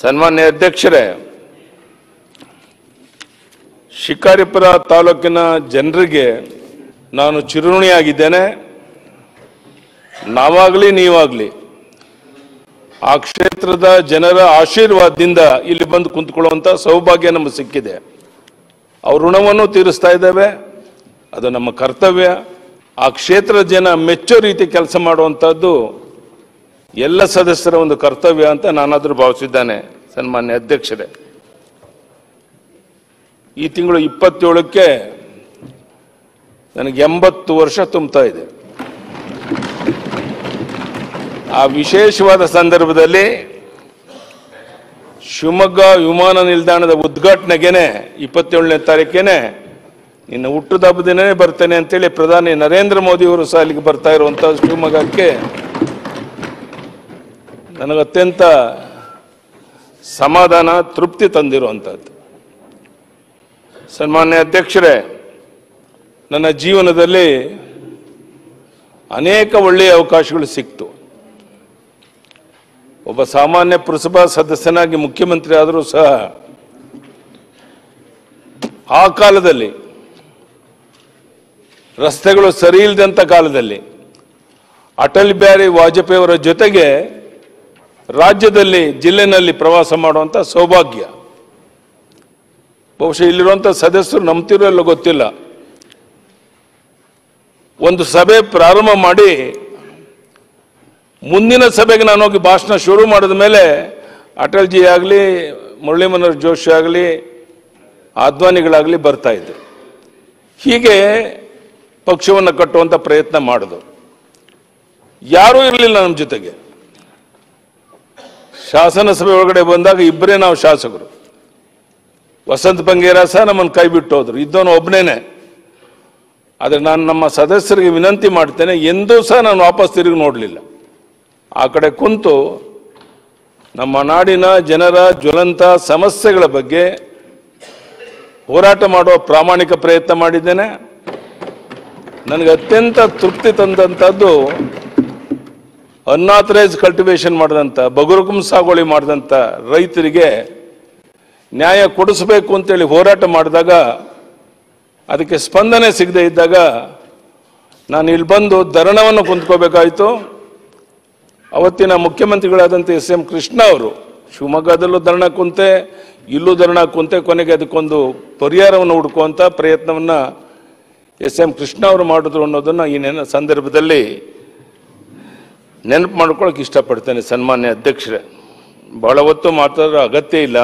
ಸನ್ಮಾನ್ಯ ಅಧ್ಯಕ್ಷರೇ, ಶಿಕಾರಿಪುರ ತಾಲೂಕಿನ ಜನರಿಗೆ ನಾನು ಚಿರುಣಿಯಾಗಿದ್ದೇನೆ ನಾವಾಗಲಿ, ನೀವಾಗಲಿ, ಆ ಕ್ಷೇತ್ರದ ಜನರ ಆಶೀರ್ವಾದದಿಂದ ಇಲ್ಲಿ ಬಂದು ಕುಂತ್ಕೊಳ್ಳುವಂಥ ಸೌಭಾಗ್ಯ ನಮಗೆ ಸಿಕ್ಕಿದೆ. ಅವ್ರ ಋಣವನ್ನು ತೀರಿಸ್ತಾ ಇದ್ದೇವೆ. ಅದು ನಮ್ಮ ಕರ್ತವ್ಯ. ಆ ಕ್ಷೇತ್ರದ ಜನ ಮೆಚ್ಚೋ ರೀತಿ ಕೆಲಸ ಮಾಡುವಂಥದ್ದು ಎಲ್ಲ ಸದಸ್ಯರ ಒಂದು ಕರ್ತವ್ಯ ಅಂತ ನಾನಾದರೂ ಭಾವಿಸಿದ್ದಾನೆ ಸನ್ಮಾನ್ಯ ಅಧ್ಯಕ್ಷರೇ. ಈ ತಿಂಗಳು ಇಪ್ಪತ್ತೇಳಕ್ಕೆ ನನಗೆ ಎಂಬತ್ತು ವರ್ಷ ತುಂಬ್ತಾ ಇದೆ. ಆ ವಿಶೇಷವಾದ ಸಂದರ್ಭದಲ್ಲಿ ಶಿವಮೊಗ್ಗ ವಿಮಾನ ನಿಲ್ದಾಣದ ಉದ್ಘಾಟನೆಗೇನೆ ಇಪ್ಪತ್ತೇಳನೇ ತಾರೀಕೇನೆ ಇನ್ನು ಹುಟ್ಟದ ಹಬ್ಬ ದಿನನೇ ಬರ್ತೇನೆ ಅಂತೇಳಿ ಪ್ರಧಾನಿ ನರೇಂದ್ರ ಮೋದಿಯವರು ಸಾಲಿಗೆ ಬರ್ತಾ ಇರುವಂಥ ಶಿವಮೊಗ್ಗಕ್ಕೆ ನನಗೆ ಅತ್ಯಂತ ಸಮಾಧಾನ, ತೃಪ್ತಿ ತಂದಿರುವಂಥದ್ದು ಸನ್ಮಾನ್ಯ ಅಧ್ಯಕ್ಷರೇ, ನನ್ನ ಜೀವನದಲ್ಲಿ ಅನೇಕ ಒಳ್ಳೆಯ ಅವಕಾಶಗಳು ಸಿಕ್ತು. ಒಬ್ಬ ಸಾಮಾನ್ಯ ಪುರಸಭಾ ಸದಸ್ಯನಾಗಿ ಮುಖ್ಯಮಂತ್ರಿ ಆದರೂ ಸಹ ಆ ಕಾಲದಲ್ಲಿ, ರಸ್ತೆಗಳು ಸರಿ ಇಲ್ಲದಂಥ ಕಾಲದಲ್ಲಿ, ಅಟಲ್ ಬಿಹಾರಿ ವಾಜಪೇಯಿ ಅವರ ಜೊತೆಗೆ ರಾಜ್ಯದಲ್ಲಿ ಜಿಲ್ಲೆನಲ್ಲಿ ಪ್ರವಾಸ ಮಾಡುವಂಥ ಸೌಭಾಗ್ಯ. ಬಹುಶಃ ಇಲ್ಲಿರುವಂಥ ಸದಸ್ಯರು ನಂಬ್ತಿರೋ ಎಲ್ಲ ಗೊತ್ತಿಲ್ಲ. ಒಂದು ಸಭೆ ಪ್ರಾರಂಭ ಮಾಡಿ ಮುಂದಿನ ಸಭೆಗೆ ನಾನು ಹೋಗಿ ಭಾಷಣ ಶುರು ಮಾಡಿದ ಮೇಲೆ ಅಟಲ್ಜಿ ಆಗಲಿ, ಮುರಳಿ ಮನೋಹರ್ ಜೋಶಿ ಆಗಲಿ, ಅದ್ವಾನಿಗಳಾಗಲಿ ಬರ್ತಾ ಇದ್ದರು ಹೀಗೆ ಪಕ್ಷವನ್ನು ಕಟ್ಟುವಂಥ ಪ್ರಯತ್ನ ಮಾಡಿದ್ರು ಯಾರೂ ಇರಲಿಲ್ಲ ನಮ್ಮ ಜೊತೆಗೆ. ಶಾಸನ ಸಭೆ ಒಳಗಡೆ ಬಂದಾಗ ಇಬ್ಬರೇ ನಾವು ಶಾಸಕರು. ವಸಂತ ಬಂಗೇರ ಸಹ ನಮ್ಮನ್ನು ಕೈ ಬಿಟ್ಟು ಹೋದ್ರು. ಇದ್ದವನು ಒಬ್ಬನೇನೆ ಆದರೆ ನಾನು ನಮ್ಮ ಸದಸ್ಯರಿಗೆ ವಿನಂತಿ ಮಾಡ್ತೇನೆ, ಎಂದೂ ಸಹ ನಾನು ವಾಪಸ್ ತಿರುಗಿ ನೋಡಲಿಲ್ಲ. ಆ ಕಡೆ ಕುಂತು ನಮ್ಮ ನಾಡಿನ ಜನರ ಜ್ವಲಂತ ಸಮಸ್ಯೆಗಳ ಬಗ್ಗೆ ಹೋರಾಟ ಮಾಡುವ ಪ್ರಾಮಾಣಿಕ ಪ್ರಯತ್ನ ಮಾಡಿದ್ದೇನೆ. ನನಗೆ ಅತ್ಯಂತ ತೃಪ್ತಿ ತಂದಂಥದ್ದು ಅನ್ನಾಥರೈಸ್ ಕಲ್ಟಿವೇಶನ್ ಮಾಡಿದಂಥ ಬಗುರುಕುಂ ಸಾಗುವಳಿ ಮಾಡಿದಂಥ ರೈತರಿಗೆ ನ್ಯಾಯ ಕೊಡಿಸಬೇಕು ಅಂತೇಳಿ ಹೋರಾಟ ಮಾಡಿದಾಗ ಅದಕ್ಕೆ ಸ್ಪಂದನೆ ಸಿಗದೆ ಇದ್ದಾಗ ನಾನು ಇಲ್ಲಿ ಬಂದು ಧರಣವನ್ನು ಕುಂತ್ಕೋಬೇಕಾಯಿತು. ಅವತ್ತಿನ ಮುಖ್ಯಮಂತ್ರಿಗಳಾದಂಥ ಎಸ್ ಎಂ ಕೃಷ್ಣ ಅವರು ಶಿವಮೊಗ್ಗದಲ್ಲೂ ಧರಣ ಕುಂತೆ, ಇಲ್ಲೂ ಧರಣ ಕುಂತೆ, ಕೊನೆಗೆ ಅದಕ್ಕೊಂದು ಪರಿಹಾರವನ್ನು ಹುಡುಕುವಂಥ ಪ್ರಯತ್ನವನ್ನು ಎಸ್ ಎಂ ಕೃಷ್ಣ ಅವರು ಮಾಡಿದ್ರು ಅನ್ನೋದನ್ನು ಈ ಸಂದರ್ಭದಲ್ಲಿ ನೆನಪು ಮಾಡ್ಕೊಳಕ್ಕೆ ಇಷ್ಟಪಡ್ತೇನೆ ಸನ್ಮಾನ್ಯ ಅಧ್ಯಕ್ಷರೇ. ಬಹಳ ಹೊತ್ತು ಮಾತಾಡೋ ಅಗತ್ಯ ಇಲ್ಲ.